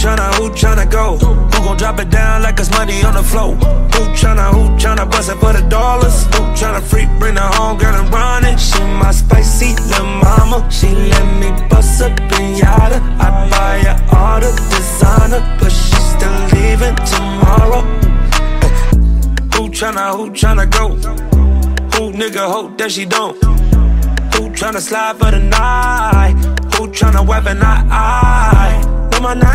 tryna, who tryna go? Who gon' drop it down like it's money on the floor? Who tryna, who tryna bust it for the dollars? Who tryna freak, bring her home, girl, and run it? She my spicy little mama. She let me bust up pinata. I buy her all the designer, but she's still leaving tomorrow. Who tryna, who tryna go? Who nigga hope that she don't? Who tryna slide for the night? Who tryna weapon I? I? Know my name.